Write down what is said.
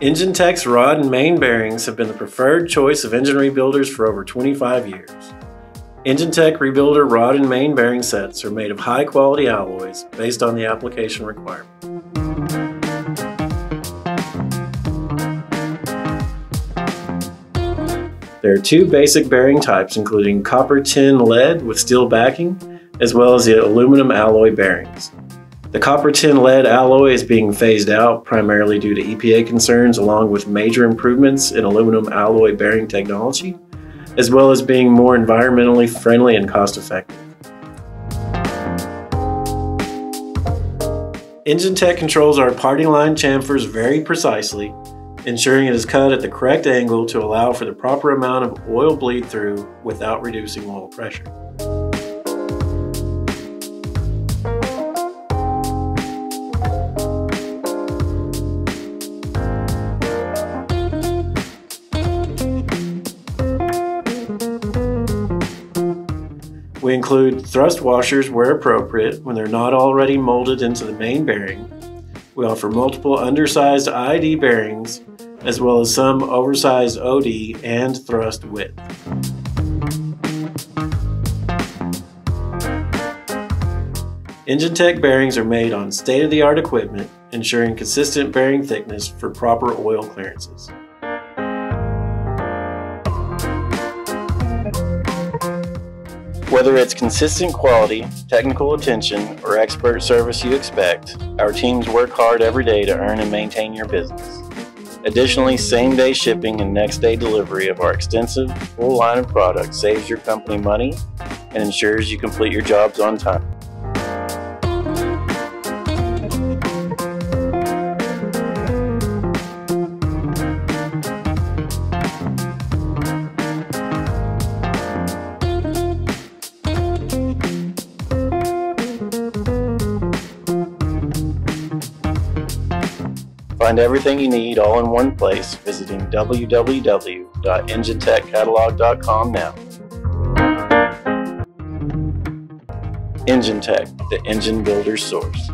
EngineTech's rod and main bearings have been the preferred choice of engine rebuilders for over 25 years. EngineTech Rebuilder rod and main bearing sets are made of high quality alloys based on the application requirement. There are two basic bearing types including copper tin lead with steel backing as well as the aluminum alloy bearings. The copper tin lead alloy is being phased out primarily due to EPA concerns along with major improvements in aluminum alloy bearing technology, as well as being more environmentally friendly and cost effective. EngineTech controls our parting line chamfers very precisely, ensuring it is cut at the correct angle to allow for the proper amount of oil bleed through without reducing oil pressure. We include thrust washers where appropriate when they're not already molded into the main bearing. We offer multiple undersized ID bearings as well as some oversized OD and thrust width. EngineTech bearings are made on state-of-the-art equipment, ensuring consistent bearing thickness for proper oil clearances. Whether it's consistent quality, technical attention, or expert service you expect, our teams work hard every day to earn and maintain your business. Additionally, same day shipping and next day delivery of our extensive, full line of products saves your company money and ensures you complete your jobs on time. Find everything you need all in one place visiting www.enginetechcatalog.com now. Engine Tech, the engine builder's source.